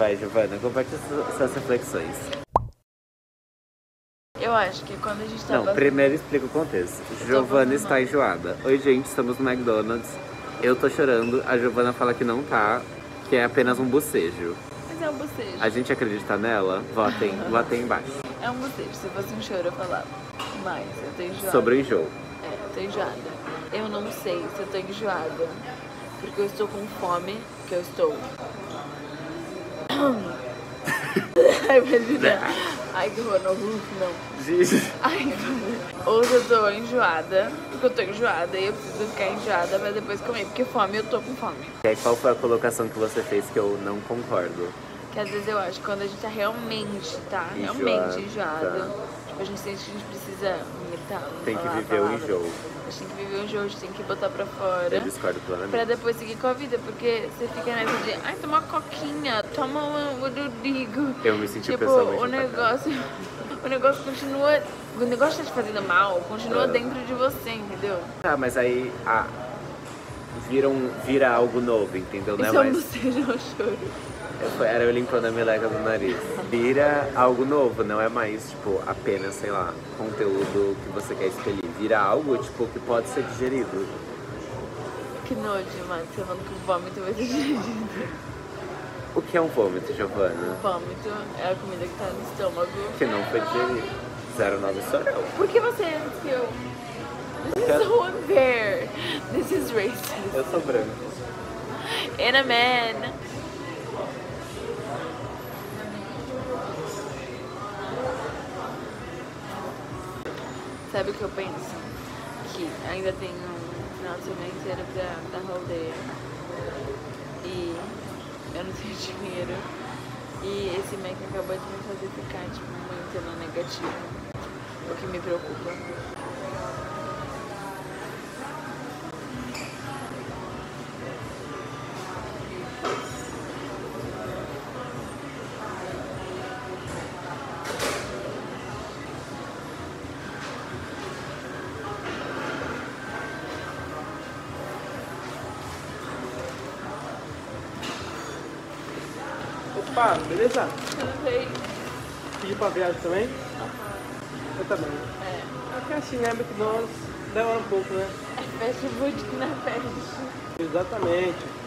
Vai, Giovana, compartilha suas reflexões. Eu acho que quando a gente tá Não, primeiro explica o contexto. Giovana está enjoada. Oi, gente, estamos no McDonald's. Eu tô chorando, a Giovana fala que não tá, que é apenas um bocejo. Mas é um bocejo. A gente acredita nela? Votem, votem embaixo. É um bocejo. Se fosse um choro, eu falava. Mas eu tô enjoada. Sobre o enjoo. É, eu tô enjoada. Eu não sei se eu tô enjoada. Porque eu estou com fome, que eu estou. Ai, imagina. Ai, que horror, não, não. Ai, se eu tô enjoada, porque eu tô enjoada e eu preciso ficar enjoada pra depois comer, porque fome eu tô com fome. E aí, qual foi a colocação que você fez que eu não concordo? Que às vezes eu acho que quando a gente tá realmente, tá? Enjoada. Realmente enjoado, a gente sente que a gente precisa vomitar. não Tem que viver o enjoo. A gente tem que viver o enjoo, a gente tem que botar pra fora. Eu discordo Pra plenamente. depois seguir com a vida, porque você fica nessa de, ai, toma uma coquinha, toma um, do digo. Eu me senti Tipo, pessoalmente o negócio, o negócio continua, o negócio tá te fazendo mal, continua É. dentro de você, entendeu? Tá, mas aí a... vira, um, vira algo novo, entendeu? Não é é mais... bocejo, é choro. Foi- Era eu limpando a meleca do nariz. Vira algo novo, não é mais, tipo, apenas, sei lá, conteúdo que você quer expelir. Vira algo, tipo, que pode ser digerido. Que nojo, mano, você falando que o vômito vai ser dirigido. O que é um vômito, Giovana? Vômito é a comida que tá no estômago. Que não foi digerido. 09 sou eu. Por que você é que eu? This is so unfair. Racist. Eu sou branco. And a man. Sabe o que eu penso? Que ainda tem um final de semana inteiro pra dar rolê. E eu não tenho dinheiro. E esse Mac acabou de me fazer ficar tipo, muito no negativo. O que me preocupa. Opa, beleza? Não sei. Pediu pra viagem também? Eu também. É. É assim, né? McDonald's demora um pouco, né? É fast food que não é fast. Exatamente.